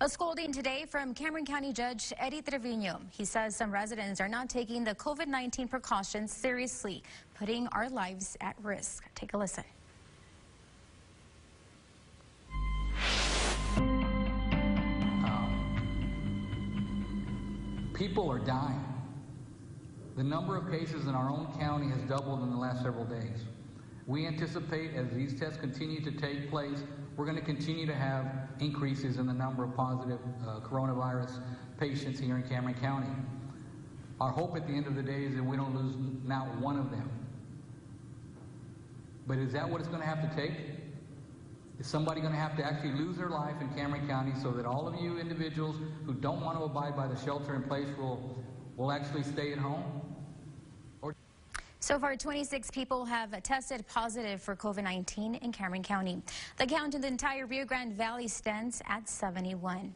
A scolding today from Cameron County Judge Eddie Trevino. He says some residents are not taking the COVID-19 precautions seriously, putting our lives at risk. Take a listen. Um, people are dying. The number of cases in our own county has doubled in the last several days. We anticipate as these tests continue to take place, we're going to continue to have increases in the number of positive uh, coronavirus patients here in Cameron County. Our hope at the end of the day is that we don't lose not one of them. But is that what it's going to have to take? Is somebody going to have to actually lose their life in Cameron County so that all of you individuals who don't want to abide by the shelter in place will, will actually stay at home? So far, 26 people have tested positive for COVID-19 in Cameron County. The count in the entire Rio Grande Valley stands at 71.